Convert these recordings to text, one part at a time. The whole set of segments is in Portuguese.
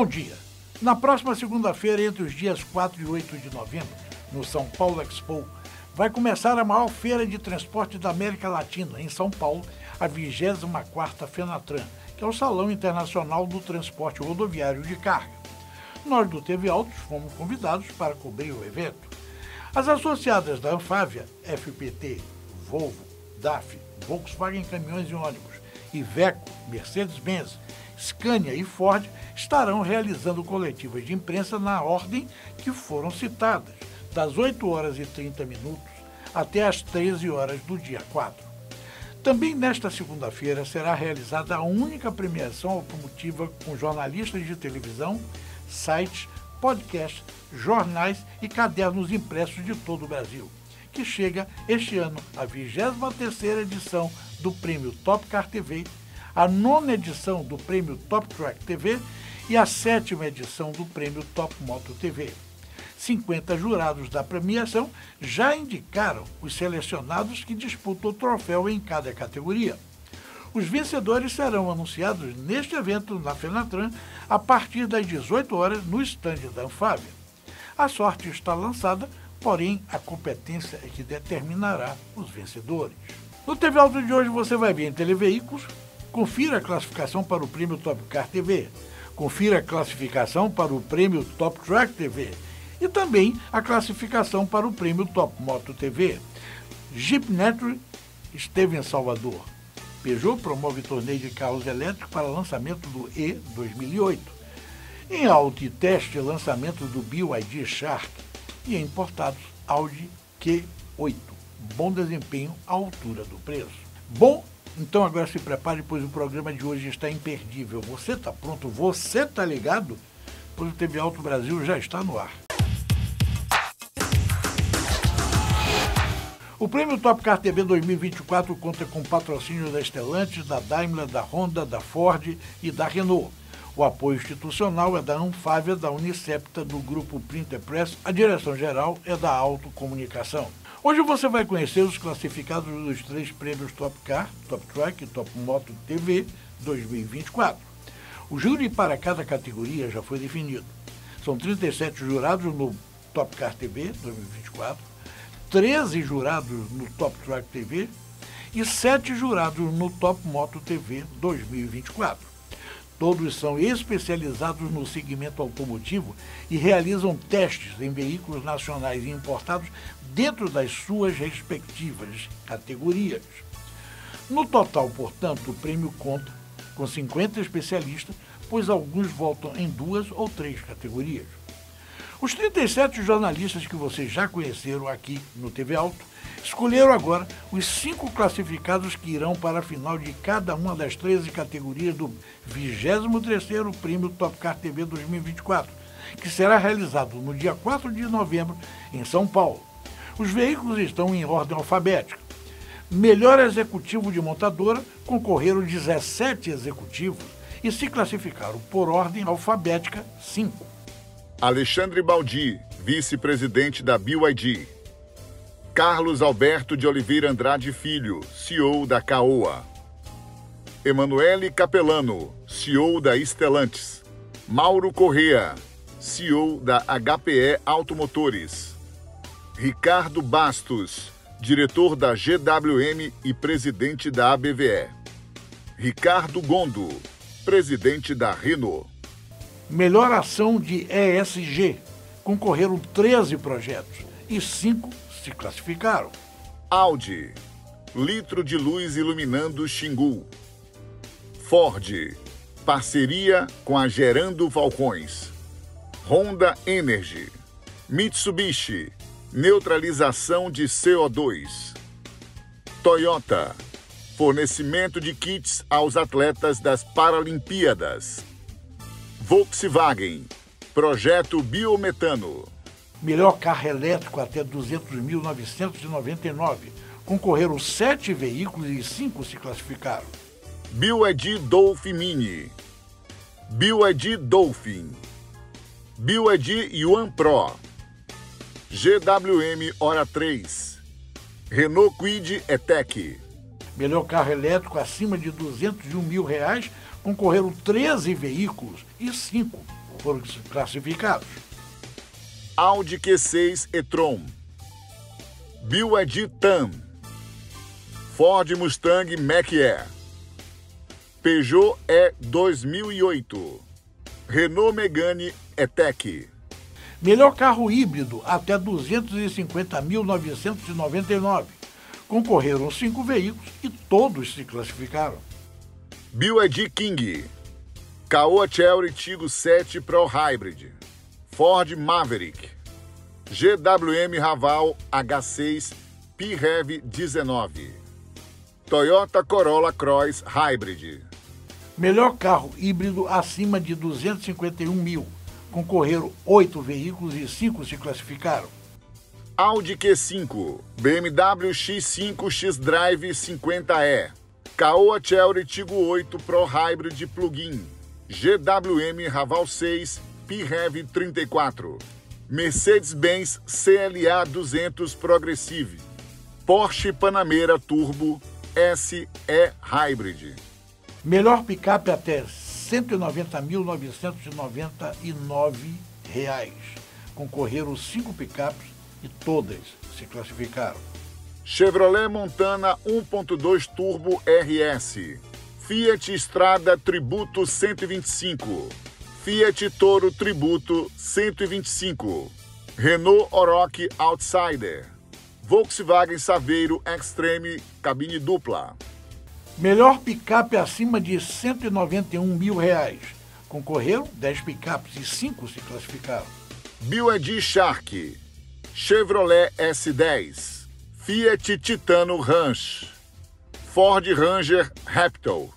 Bom dia. Na próxima segunda-feira, entre os dias 4 e 8 de novembro, no São Paulo Expo, vai começar a maior feira de transporte da América Latina, em São Paulo, a 24ª FENATRAN, que é o Salão Internacional do Transporte Rodoviário de Carga. Nós do TV Autos fomos convidados para cobrir o evento. As associadas da Anfávia, FPT, Volvo, DAF, Volkswagen Caminhões e Ônibus, Iveco, Mercedes-Benz, Scania e Ford estarão realizando coletivas de imprensa na ordem que foram citadas, das 8 horas e 30 minutos até as 13 horas do dia 4. Também nesta segunda-feira será realizada a única premiação automotiva com jornalistas de televisão, sites, podcasts, jornais e cadernos impressos de todo o Brasil, que chega este ano à 23ª edição do Prêmio Top Car TV, a nona edição do Prêmio Top Track TV e a sétima edição do Prêmio Top Moto TV. 50 jurados da premiação já indicaram os selecionados que disputam o troféu em cada categoria. Os vencedores serão anunciados neste evento na Fenatran a partir das 18 horas no estande da Anfávia. A sorte está lançada, porém a competência é que determinará os vencedores. No TV Auto de hoje você vai ver em televeículos, confira a classificação para o prêmio Top Car TV, confira a classificação para o prêmio Top Track TV e também a classificação para o prêmio Top Moto TV. Jeep Network esteve em Salvador. Peugeot promove torneio de carros elétricos para lançamento do E 2008. Em Audi teste lançamento do BYD Shark e em importados Audi Q8. Bom desempenho à altura do preço. Bom, então agora se prepare, pois o programa de hoje está imperdível. Você está pronto? Você está ligado? Pois o TV Alto Brasil já está no ar. O prêmio Top Car TV 2024 conta com patrocínio da Stellantis, da Daimler, da Honda, da Ford e da Renault. O apoio institucional é da Anfávia, da Unicepta, do Grupo Printer Press. A direção-geral é da Autocomunicação. Hoje você vai conhecer os classificados dos três prêmios Top Car, Top Track e Top Moto TV 2024. O júri para cada categoria já foi definido. São 37 jurados no Top Car TV 2024, 13 jurados no Top Track TV e 7 jurados no Top Moto TV 2024. Todos são especializados no segmento automotivo e realizam testes em veículos nacionais e importados dentro das suas respectivas categorias. No total, portanto, o prêmio conta com 50 especialistas, pois alguns votam em duas ou três categorias. Os 37 jornalistas que vocês já conheceram aqui no TV Alto escolheram agora os cinco classificados que irão para a final de cada uma das 13 categorias do 23º Prêmio Top Car TV 2024, que será realizado no dia 4 de novembro em São Paulo. Os veículos estão em ordem alfabética. Melhor executivo de montadora concorreram 17 executivos e se classificaram por ordem alfabética 5. Alexandre Baldi, vice-presidente da BYD. Carlos Alberto de Oliveira Andrade Filho, CEO da Caoa. Emanuele Capelano, CEO da Estelantes. Mauro Correa, CEO da HPE Automotores. Ricardo Bastos, diretor da GWM e presidente da ABVE. Ricardo Gondo, presidente da Renault. Melhor ação de ESG. Concorreram 13 projetos e 5 se classificaram. Audi, litro de luz iluminando Xingu. Ford, parceria com a Gerando Falcões. Honda Energy. Mitsubishi, neutralização de CO2. Toyota, fornecimento de kits aos atletas das Paralimpíadas. Volkswagen, projeto biometano. Melhor carro elétrico até 200.999. Concorreram sete veículos e cinco se classificaram. BioEd Dolphin Mini. BioEd Dolphin. BioEd Yuan Pro. GWM Hora 3. Renault Quid E-Tech. Melhor carro elétrico acima de 201 mil reais concorreram 13 veículos e 5 foram classificados. Audi Q6 e-tron, BYD Tam, Ford Mustang Mach-E, Peugeot E 2008, Renault Megane E-Tech. Melhor carro híbrido até 250.999. Concorreram cinco veículos e todos se classificaram. BYD King, Caoa Chery Tigo 7 Pro Hybrid, Ford Maverick, GWM Raval H6 PHEV 19, Toyota Corolla Cross Hybrid. Melhor carro híbrido acima de 251 mil. Concorreram oito veículos e cinco se classificaram. Audi Q5, BMW X5 X-Drive 50e, Caoa Chery Tigo 8 Pro Hybrid Plug-in, GWM Raval 6 PHEV 34, Mercedes-Benz CLA 200 Progressive, Porsche Panamera Turbo SE Hybrid. Melhor picape até R$ 190.999. Concorreram cinco picapes e todas se classificaram. Chevrolet Montana 1.2 Turbo RS, Fiat Strada Tributo 125, Fiat Toro Tributo 125, Renault Oroch Outsider, Volkswagen Saveiro Extreme cabine dupla. Melhor picape acima de 191 mil reais. Concorreram 10 picapes e 5 se classificaram. BYD Shark, Chevrolet S10, Fiat Titano Ranch, Ford Ranger Raptor,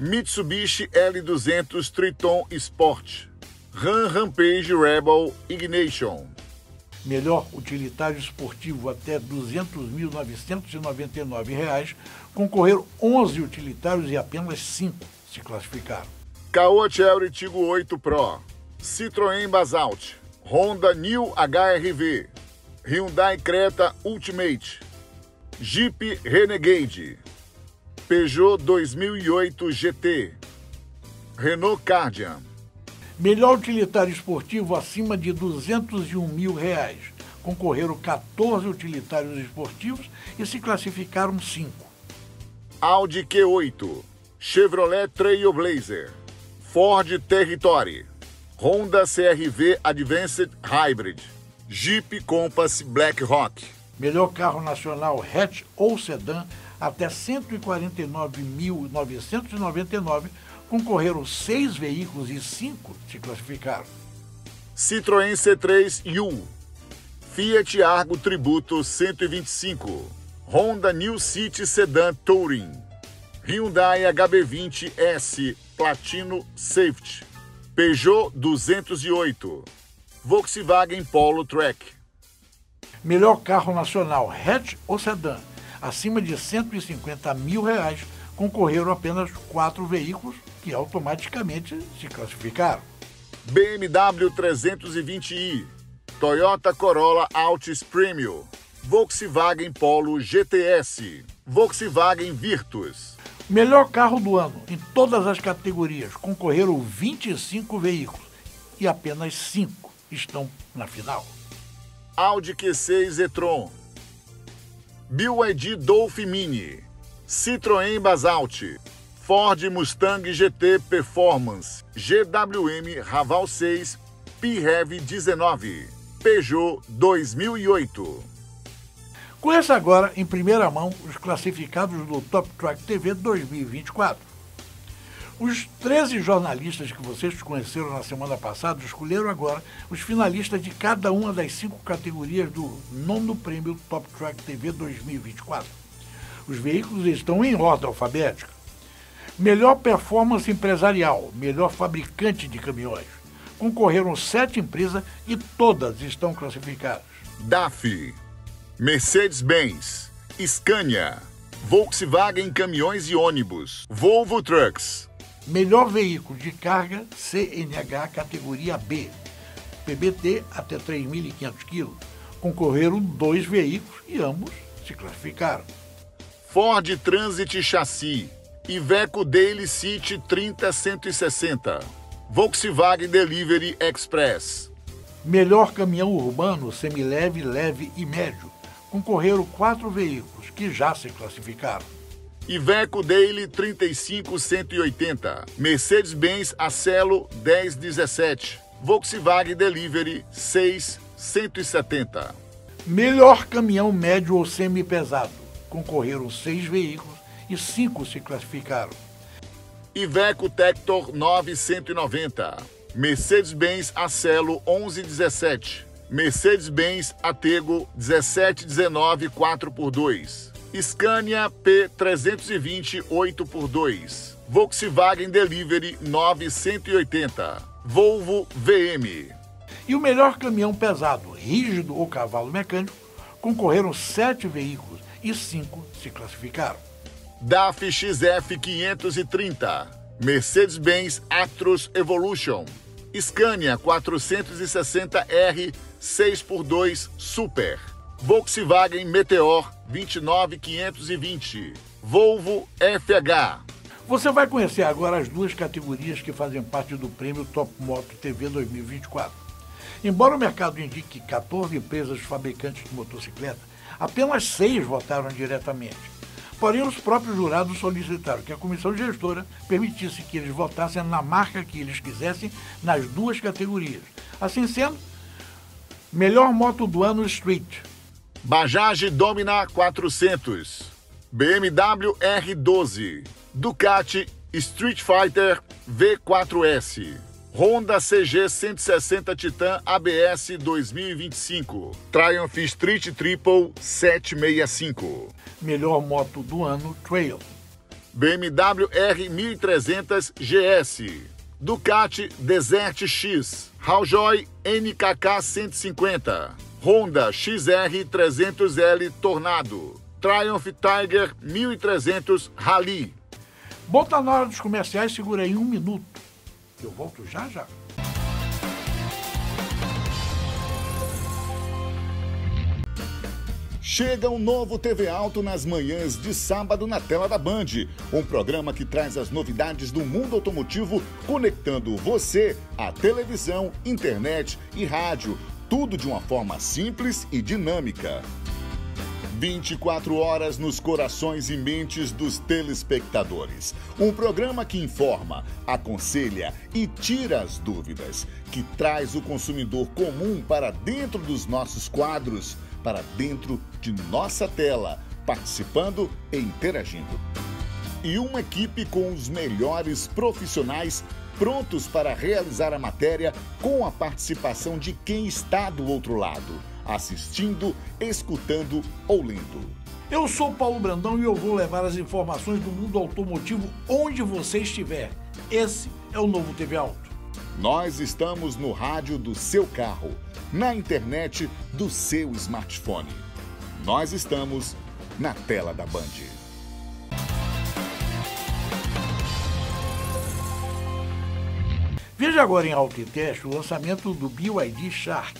Mitsubishi L200 Triton Sport, Ram Rampage Rebel Ignition. Melhor utilitário esportivo até R$ 200.999, concorreram 11 utilitários e apenas 5 se classificaram. Caoa Chery Tigo 8 Pro, Citroën Basalt, Honda New HRV, Hyundai Creta Ultimate, Jeep Renegade, Peugeot 2008 GT, Renault Cardian. Melhor utilitário esportivo acima de 201 mil reais. Concorreram 14 utilitários esportivos e se classificaram 5. Audi Q8, Chevrolet Trailblazer, Ford Territory, Honda CRV Advanced Hybrid, Jeep Compass Black Rock. Melhor carro nacional hatch ou sedã até 149.999 concorreram seis veículos e cinco se classificaram. Citroën C3 U, Fiat Argo Tributo 125, Honda New City Sedan Touring, Hyundai HB20S Platino Safety, Peugeot 208, Volkswagen Polo Track. Melhor carro nacional, hatch ou sedã, acima de 150 mil reais, concorreram apenas quatro veículos que automaticamente se classificaram. BMW 320i, Toyota Corolla Altis Premium, Volkswagen Polo GTS, Volkswagen Virtus. Melhor carro do ano em todas as categorias, concorreram 25 veículos e apenas 5 estão na final. Audi Q6 e-tron, BYD Dolphin Mini, Citroën Basalt, Ford Mustang GT Performance, GWM Raval 6, PHEV 19, Peugeot 2008. Conheça agora, em primeira mão, os classificados do Top Track TV 2024. Os 13 jornalistas que vocês conheceram na semana passada escolheram agora os finalistas de cada uma das cinco categorias do nono prêmio Top Track TV 2024. Os veículos estão em ordem alfabética. Melhor performance empresarial, melhor fabricante de caminhões. Concorreram sete empresas e todas estão classificadas. DAF, Mercedes-Benz, Scania, Volkswagen Caminhões e Ônibus, Volvo Trucks. Melhor veículo de carga CNH categoria B, PBT até 3.500 kg. Concorreram dois veículos e ambos se classificaram. Ford Transit Chassi, Iveco Daily City 30160, Volkswagen Delivery Express. Melhor caminhão urbano, semileve, leve e médio. Concorreram quatro veículos que já se classificaram. Iveco Daily 35180, Mercedes-Benz Acelo 1017, Volkswagen Delivery 6170. Melhor caminhão médio ou semi-pesado. Concorreram seis veículos e cinco se classificaram. Iveco Tector 990, Mercedes-Benz Acelo 1117, Mercedes-Benz Atego 1719 4x2. Scania P320 8x2, Volkswagen Delivery 980, Volvo VM. E o melhor caminhão pesado, rígido ou cavalo mecânico, concorreram sete veículos e cinco se classificaram. DAF XF 530, Mercedes-Benz Actros Evolution, Scania 460R 6x2 Super. Volkswagen Meteor 29520, Volvo FH. Você vai conhecer agora as duas categorias que fazem parte do prêmio Top Moto TV 2024. Embora o mercado indique 14 empresas fabricantes de motocicleta, apenas seis votaram diretamente. Porém, os próprios jurados solicitaram que a comissão gestora permitisse que eles votassem na marca que eles quisessem nas duas categorias. Assim sendo, melhor moto do ano Street, Bajaj Domina 400, BMW R12, Ducati Street Fighter V4S, Honda CG 160 Titan ABS 2025, Triumph Street Triple 765. Melhor moto do ano Trail. BMW R1300 GS, Ducati Desert X, Hawjoy NKK 150. Honda XR300L Tornado, Triumph Tiger 1300 Rally. Bota na hora dos comerciais, segura aí um minuto. Eu volto já já. Chega um novo TV Alto nas manhãs de sábado na tela da Band. Um programa que traz as novidades do mundo automotivo, conectando você à televisão, internet e rádio tudo de uma forma simples e dinâmica. 24 horas nos corações e mentes dos telespectadores. Um programa que informa, aconselha e tira as dúvidas, que traz o consumidor comum para dentro dos nossos quadros, para dentro de nossa tela, participando e interagindo. E uma equipe com os melhores profissionais prontos para realizar a matéria com a participação de quem está do outro lado, assistindo, escutando ou lendo. Eu sou Paulo Brandão e eu vou levar as informações do mundo automotivo onde você estiver. Esse é o novo TV Alto. Nós estamos no rádio do seu carro, na internet do seu smartphone. Nós estamos na tela da Band. Veja agora em alto e teste o lançamento do BYD Shark.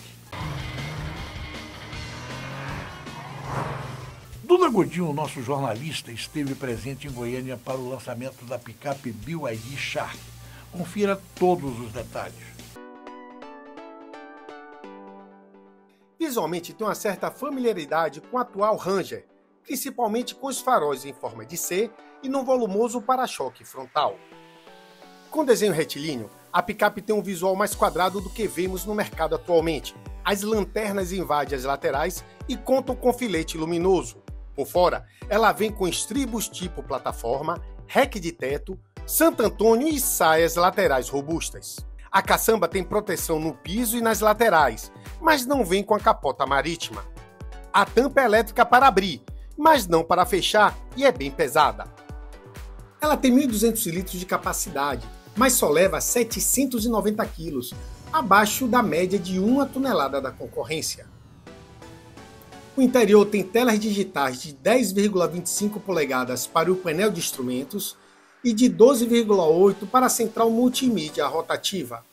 Duda Godinho, nosso jornalista, esteve presente em Goiânia para o lançamento da picape BYD Shark. Confira todos os detalhes. Visualmente tem uma certa familiaridade com o atual Ranger, principalmente com os faróis em forma de C e no volumoso para-choque frontal. Com desenho retilíneo, a picape tem um visual mais quadrado do que vemos no mercado atualmente. As lanternas invadem as laterais e contam com filete luminoso. Por fora, ela vem com estribos tipo plataforma, reque de teto, Santo Antônio e saias laterais robustas. A caçamba tem proteção no piso e nas laterais, mas não vem com a capota marítima. A tampa é elétrica para abrir, mas não para fechar e é bem pesada. Ela tem 1.200 litros de capacidade mas só leva 790 quilos, abaixo da média de uma tonelada da concorrência. O interior tem telas digitais de 10,25 polegadas para o painel de instrumentos e de 12,8 para a central multimídia rotativa.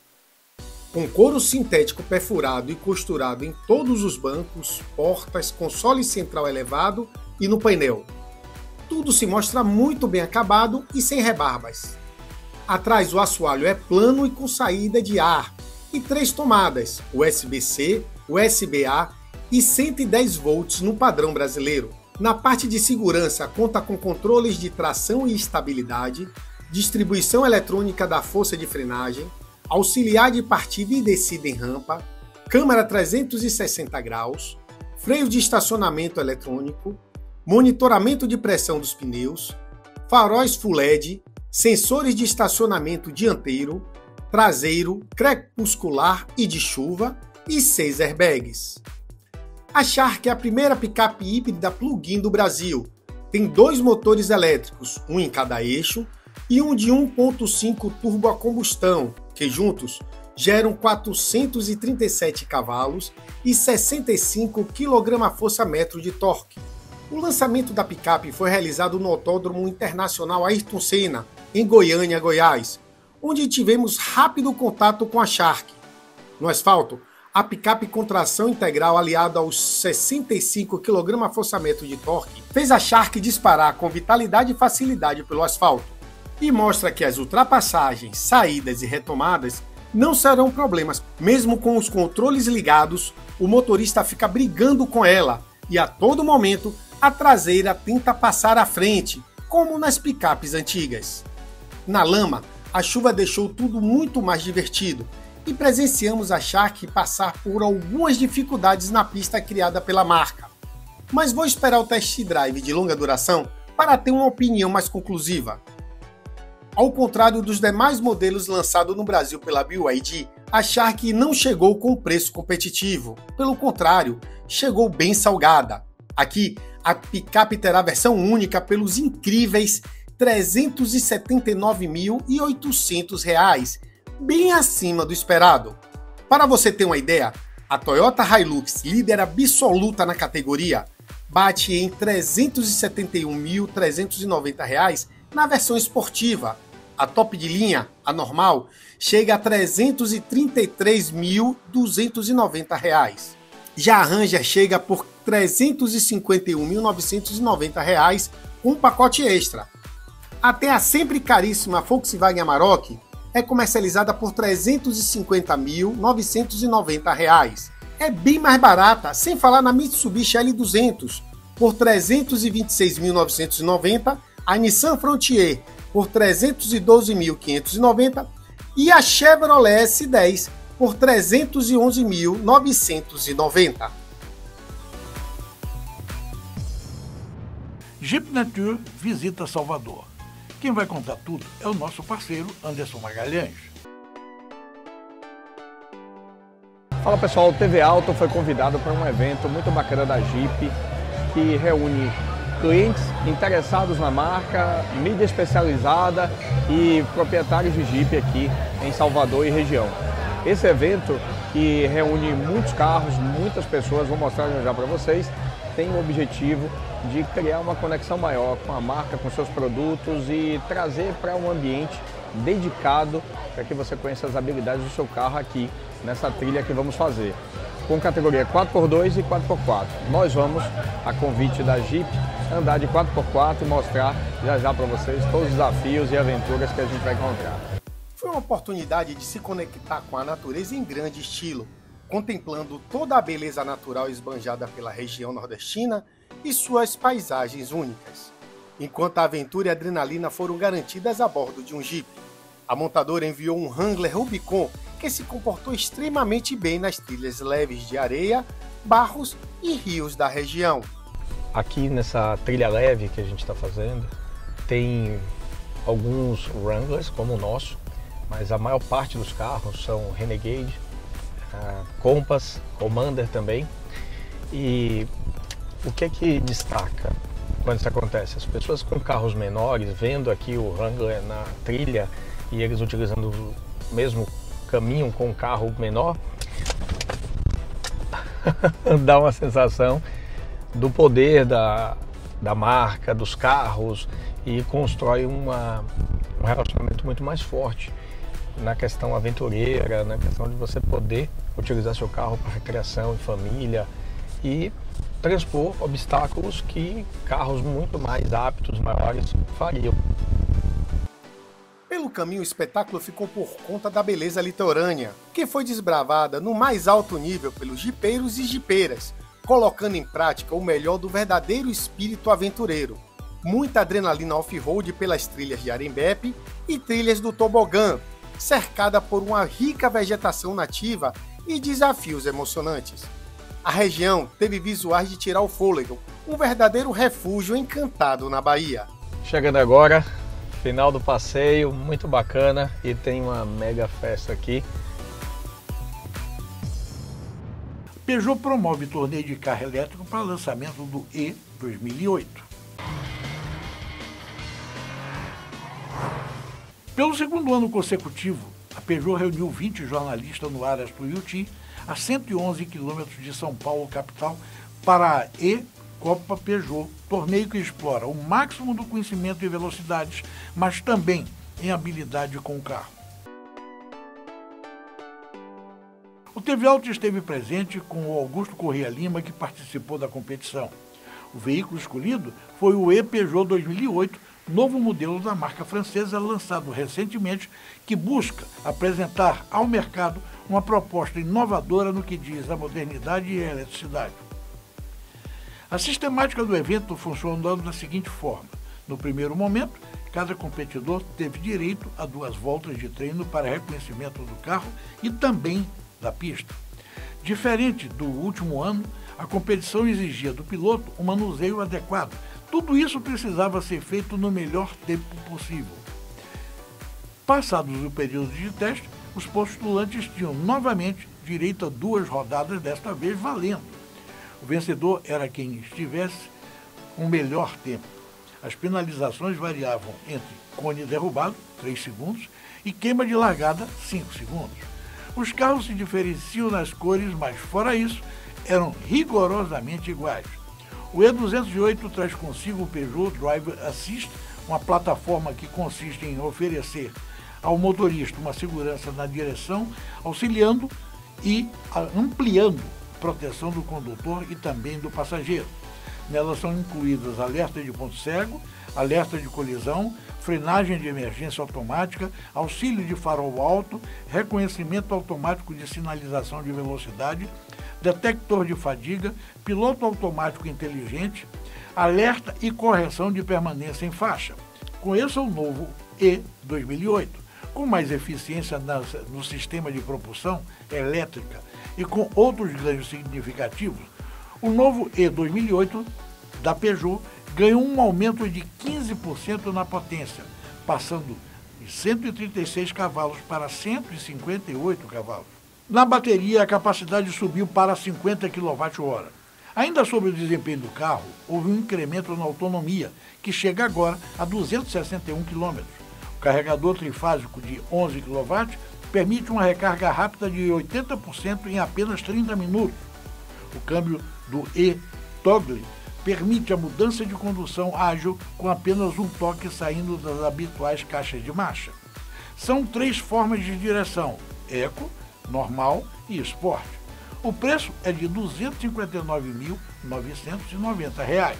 Com couro sintético perfurado e costurado em todos os bancos, portas, console central elevado e no painel. Tudo se mostra muito bem acabado e sem rebarbas. Atrás o assoalho é plano e com saída de ar e três tomadas, USB-C, USB-A e 110 volts no padrão brasileiro. Na parte de segurança, conta com controles de tração e estabilidade, distribuição eletrônica da força de frenagem, auxiliar de partida e descida em rampa, câmera 360 graus, freio de estacionamento eletrônico, monitoramento de pressão dos pneus, faróis Full LED, sensores de estacionamento dianteiro, traseiro, crepuscular e de chuva e seis airbags. A Shark é a primeira picape híbrida plug-in do Brasil. Tem dois motores elétricos, um em cada eixo, e um de 1.5 turbo a combustão, que juntos geram 437 cavalos e 65 kgfm de torque. O lançamento da picape foi realizado no Autódromo Internacional Ayrton Senna, em Goiânia, Goiás, onde tivemos rápido contato com a Shark. No asfalto, a picape com tração integral aliada aos 65 kgfm de torque fez a Shark disparar com vitalidade e facilidade pelo asfalto e mostra que as ultrapassagens, saídas e retomadas não serão problemas. Mesmo com os controles ligados, o motorista fica brigando com ela e a todo momento a traseira tenta passar à frente, como nas picapes antigas. Na lama, a chuva deixou tudo muito mais divertido e presenciamos a Shark passar por algumas dificuldades na pista criada pela marca. Mas vou esperar o test drive de longa duração para ter uma opinião mais conclusiva. Ao contrário dos demais modelos lançados no Brasil pela BYD, a Shark não chegou com preço competitivo. Pelo contrário, chegou bem salgada. Aqui, a picape terá versão única pelos incríveis R$ 379.800 bem acima do esperado. Para você ter uma ideia, a Toyota Hilux, líder absoluta na categoria, bate em R$ 371.390 na versão esportiva. A top de linha, a normal, chega a R$ 333.290. Já a Ranger chega por R$ 351.990 com um pacote extra. Até a sempre caríssima Volkswagen Amarok é comercializada por R$ 350.990. É bem mais barata, sem falar na Mitsubishi L200 por R$ 326.990, a Nissan Frontier por R$ 312.590 e a Chevrolet S10 por R$ 311.990. Jeep Nature visita Salvador. Quem vai contar tudo é o nosso parceiro Anderson Magalhães. Fala pessoal, o TV Auto foi convidado para um evento muito bacana da Jeep que reúne clientes interessados na marca, mídia especializada e proprietários de Jeep aqui em Salvador e região. Esse evento que reúne muitos carros, muitas pessoas, vou mostrar já para vocês, tem o objetivo de criar uma conexão maior com a marca, com seus produtos e trazer para um ambiente dedicado para que você conheça as habilidades do seu carro aqui nessa trilha que vamos fazer. Com categoria 4x2 e 4x4. Nós vamos, a convite da Jeep, andar de 4x4 e mostrar já já para vocês todos os desafios e aventuras que a gente vai encontrar. Foi uma oportunidade de se conectar com a natureza em grande estilo, contemplando toda a beleza natural esbanjada pela região nordestina e suas paisagens únicas. Enquanto a aventura e a adrenalina foram garantidas a bordo de um Jeep, a montadora enviou um Wrangler Rubicon que se comportou extremamente bem nas trilhas leves de areia, barros e rios da região. Aqui nessa trilha leve que a gente está fazendo, tem alguns Wranglers como o nosso, mas a maior parte dos carros são Renegade, uh, Compass, Commander também. E o que é que destaca quando isso acontece? As pessoas com carros menores, vendo aqui o Wrangler na trilha e eles utilizando o mesmo caminho com um carro menor, dá uma sensação do poder da, da marca, dos carros e constrói uma, um relacionamento muito mais forte na questão aventureira, na questão de você poder utilizar seu carro para recreação e família e transpor obstáculos que carros muito mais aptos, maiores, fariam. Pelo caminho, o espetáculo ficou por conta da beleza litorânea, que foi desbravada no mais alto nível pelos jipeiros e jipeiras, colocando em prática o melhor do verdadeiro espírito aventureiro. Muita adrenalina off-road pelas trilhas de Arembepe e trilhas do tobogã, cercada por uma rica vegetação nativa e desafios emocionantes. A região teve visuais de tirar o fôlego, um verdadeiro refúgio encantado na Bahia. Chegando agora, final do passeio, muito bacana e tem uma mega festa aqui. Peugeot promove torneio de carro elétrico para lançamento do E 2008. Pelo segundo ano consecutivo, a Peugeot reuniu 20 jornalistas no Aras Tuiuti, a 111 quilômetros de São Paulo, capital, para E Copa Peugeot, torneio que explora o máximo do conhecimento e velocidades, mas também em habilidade com o carro. O TV Alto esteve presente com o Augusto Corrêa Lima, que participou da competição. O veículo escolhido foi o E Peugeot 2008, novo modelo da marca francesa lançado recentemente, que busca apresentar ao mercado uma proposta inovadora no que diz a modernidade e a eletricidade. A sistemática do evento funcionou da seguinte forma: no primeiro momento, cada competidor teve direito a duas voltas de treino para reconhecimento do carro e também da pista. Diferente do último ano, a competição exigia do piloto um manuseio adequado tudo isso precisava ser feito no melhor tempo possível. Passados o período de teste, os postulantes tinham novamente direito a duas rodadas, desta vez valendo. O vencedor era quem estivesse um melhor tempo. As penalizações variavam entre cone derrubado, 3 segundos, e queima de largada, 5 segundos. Os carros se diferenciam nas cores, mas fora isso, eram rigorosamente iguais. O E208 traz consigo o Peugeot Driver Assist, uma plataforma que consiste em oferecer ao motorista uma segurança na direção, auxiliando e ampliando a proteção do condutor e também do passageiro. Nela são incluídas alerta de ponto cego, alerta de colisão, frenagem de emergência automática, auxílio de farol alto, reconhecimento automático de sinalização de velocidade, detector de fadiga, piloto automático inteligente, alerta e correção de permanência em faixa. Conheça o novo E 2008, com mais eficiência no sistema de propulsão elétrica e com outros ganhos significativos. O novo E 2008 da Peugeot ganhou um aumento de 15% na potência, passando de 136 cavalos para 158 cavalos. Na bateria, a capacidade subiu para 50 kWh. Ainda sobre o desempenho do carro, houve um incremento na autonomia, que chega agora a 261 km. O carregador trifásico de 11 kW permite uma recarga rápida de 80% em apenas 30 minutos. O câmbio do e-Toggle permite a mudança de condução ágil com apenas um toque saindo das habituais caixas de marcha. São três formas de direção: eco, normal e esporte. O preço é de R$ 259.990.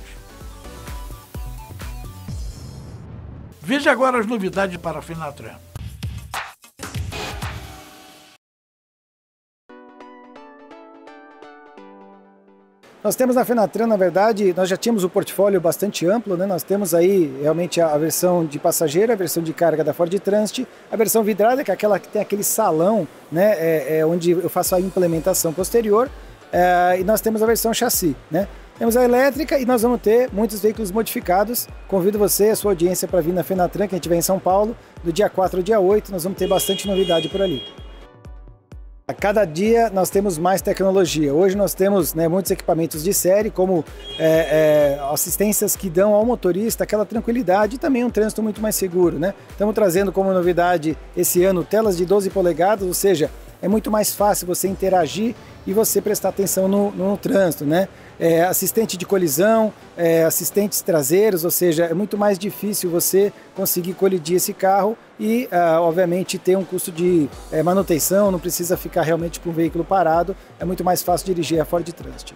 Veja agora as novidades para a Finatran. Nós temos na Fenatran, na verdade, nós já tínhamos o um portfólio bastante amplo, né? Nós temos aí realmente a, versão de passageiro, a versão de carga da Ford Transit, a versão vidrada, que é aquela que tem aquele salão, né? É, é onde eu faço a implementação posterior, é, e nós temos a versão chassi, né? Temos a elétrica e nós vamos ter muitos veículos modificados. Convido você, a sua audiência, para vir na Fenatran, que a gente vem em São Paulo, do dia 4 ao dia 8. Nós vamos ter bastante novidade por ali. A cada dia nós temos mais tecnologia. Hoje nós temos né, muitos equipamentos de série, como é, é, assistências que dão ao motorista aquela tranquilidade e também um trânsito muito mais seguro. Né? Estamos trazendo como novidade esse ano telas de 12 polegadas, ou seja, é muito mais fácil você interagir e você prestar atenção no, no trânsito. Né? É, assistente de colisão, é, assistentes traseiros, ou seja, é muito mais difícil você conseguir colidir esse carro e, ah, obviamente, ter um custo de é, manutenção, não precisa ficar realmente com o veículo parado, é muito mais fácil dirigir a Ford Transit.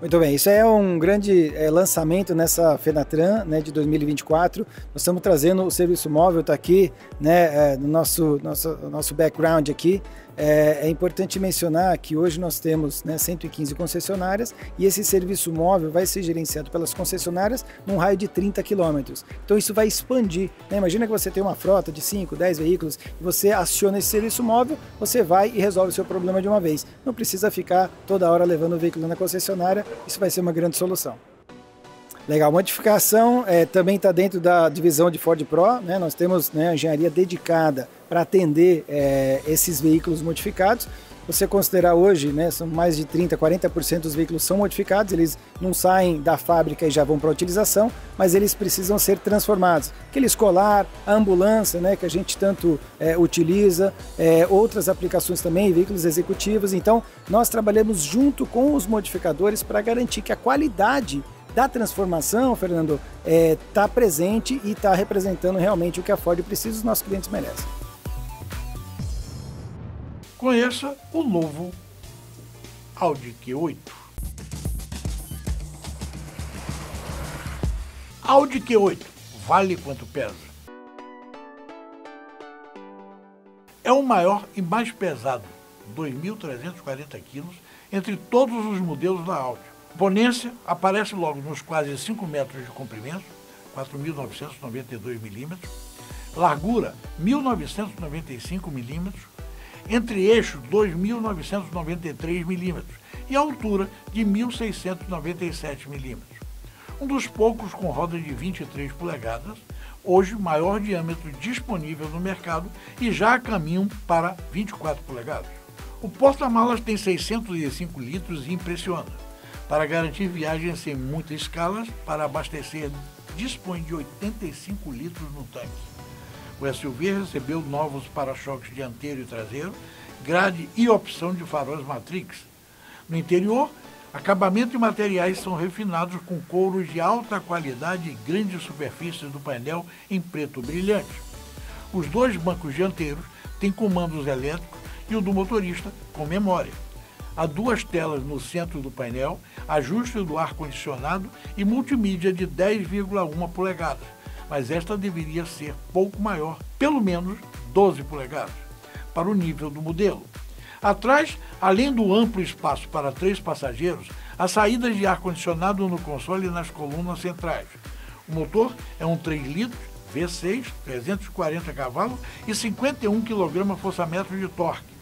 Muito bem, isso é um grande é, lançamento nessa Fenatran né, de 2024. Nós estamos trazendo o serviço móvel, está aqui né, é, no nosso, nosso, nosso background aqui. É, é, importante mencionar que hoje nós temos né, 115 concessionárias e esse serviço móvel vai ser gerenciado pelas concessionárias num raio de 30 quilômetros. Então isso vai expandir. Né? Imagina que você tem uma frota de 5, 10 veículos e você aciona esse serviço móvel, você vai e resolve o seu problema de uma vez. Não precisa ficar toda hora levando o veículo na concessionária, isso vai ser uma grande solução. Legal, modificação é, também está dentro da divisão de Ford Pro, né? nós temos né, engenharia dedicada para atender é, esses veículos modificados. Você considerar hoje, né, são mais de 30, 40% dos veículos são modificados, eles não saem da fábrica e já vão para utilização, mas eles precisam ser transformados. Aquele escolar, a ambulância, né, que a gente tanto é, utiliza, é, outras aplicações também, veículos executivos. Então, nós trabalhamos junto com os modificadores para garantir que a qualidade da transformação, Fernando, está é, tá presente e está representando realmente o que a Ford precisa e os nossos clientes merecem. Conheça o novo Audi Q8. Audi Q8 vale quanto pesa? É o maior e mais pesado, 2.340 quilos, entre todos os modelos da Audi. Ponência aparece logo nos quase 5 metros de comprimento, 4.992 milímetros, largura 1.995 milímetros, entre eixos 2.993 milímetros e altura de 1.697 milímetros. Um dos poucos com roda de 23 polegadas, hoje maior diâmetro disponível no mercado e já a caminho para 24 polegadas. O porta-malas tem 605 litros e impressiona. Para garantir viagens sem muitas escalas, para abastecer dispõe de 85 litros no tanque. O SUV recebeu novos para-choques dianteiro e traseiro, grade e opção de faróis Matrix. No interior, acabamento e materiais são refinados com couros de alta qualidade e grandes superfícies do painel em preto brilhante. Os dois bancos dianteiros têm comandos elétricos e o do motorista com memória. Há duas telas no centro do painel, ajuste do ar-condicionado e multimídia de 10,1 polegadas mas esta deveria ser pouco maior, pelo menos 12 polegadas, para o nível do modelo. Atrás, além do amplo espaço para três passageiros, há saídas de ar-condicionado no console e nas colunas centrais. O motor é um 3 litros V6, 340 cavalos e 51 kgfm de torque,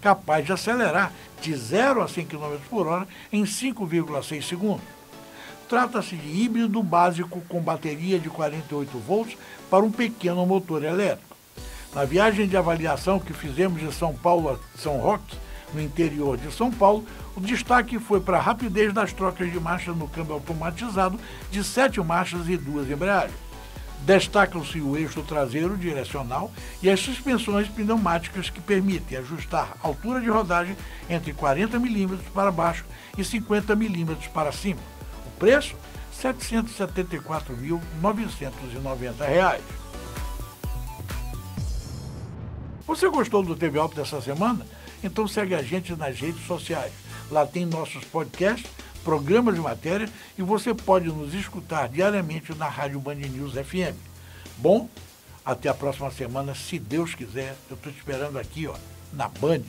capaz de acelerar de 0 a 100 km por hora em 5,6 segundos. Trata-se de híbrido básico com bateria de 48 volts para um pequeno motor elétrico. Na viagem de avaliação que fizemos de São Paulo a São Roque, no interior de São Paulo, o destaque foi para a rapidez das trocas de marcha no câmbio automatizado de sete marchas e duas embreagens. Destacam-se o eixo traseiro direcional e as suspensões pneumáticas que permitem ajustar a altura de rodagem entre 40 mm para baixo e 50 mm para cima. Preço: R$ 774.990. Você gostou do TV Alto dessa semana? Então segue a gente nas redes sociais. Lá tem nossos podcasts, programa de matéria e você pode nos escutar diariamente na Rádio Band News FM. Bom, até a próxima semana, se Deus quiser. Eu estou te esperando aqui, ó, na Band.